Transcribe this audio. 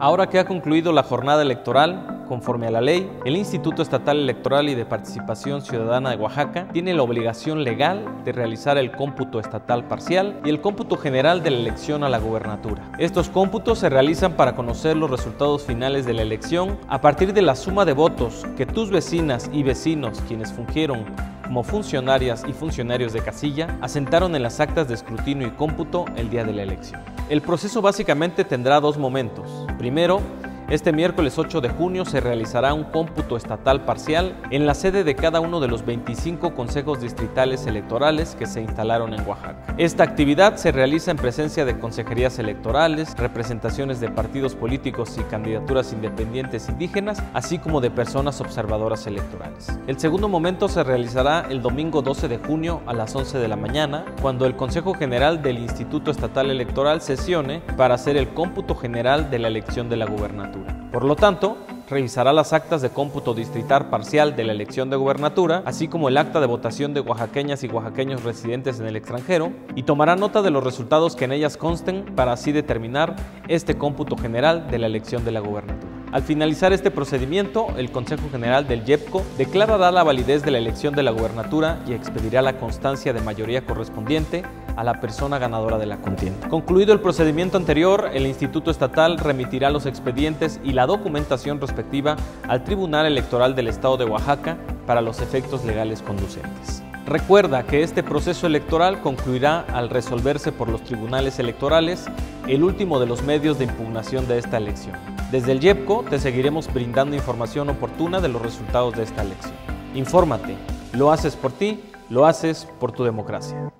Ahora que ha concluido la jornada electoral, conforme a la ley, el Instituto Estatal Electoral y de Participación Ciudadana de Oaxaca tiene la obligación legal de realizar el cómputo estatal parcial y el cómputo general de la elección a la gubernatura. Estos cómputos se realizan para conocer los resultados finales de la elección a partir de la suma de votos que tus vecinas y vecinos quienes fungieron como funcionarias y funcionarios de casilla asentaron en las actas de escrutinio y cómputo el día de la elección. El proceso básicamente tendrá dos momentos. Primero, este miércoles 8 de junio se realizará un cómputo estatal parcial en la sede de cada uno de los 25 consejos distritales electorales que se instalaron en Oaxaca. Esta actividad se realiza en presencia de consejerías electorales, representaciones de partidos políticos y candidaturas independientes indígenas, así como de personas observadoras electorales. El segundo momento se realizará el domingo 12 de junio a las 11 de la mañana, cuando el Consejo General del Instituto Estatal Electoral sesione para hacer el cómputo general de la elección de la gubernatura. Por lo tanto, revisará las actas de cómputo distrital parcial de la elección de gubernatura, así como el acta de votación de oaxaqueñas y oaxaqueños residentes en el extranjero, y tomará nota de los resultados que en ellas consten para así determinar este cómputo general de la elección de la gubernatura. Al finalizar este procedimiento, el Consejo General del YEPCO declarará la validez de la elección de la gubernatura y expedirá la constancia de mayoría correspondiente a la persona ganadora de la contienda. Concluido el procedimiento anterior, el Instituto Estatal remitirá los expedientes y la documentación respectiva al Tribunal Electoral del Estado de Oaxaca para los efectos legales conducentes. Recuerda que este proceso electoral concluirá al resolverse por los tribunales electorales el último de los medios de impugnación de esta elección. Desde el YEPCO te seguiremos brindando información oportuna de los resultados de esta elección. Infórmate, lo haces por ti, lo haces por tu democracia.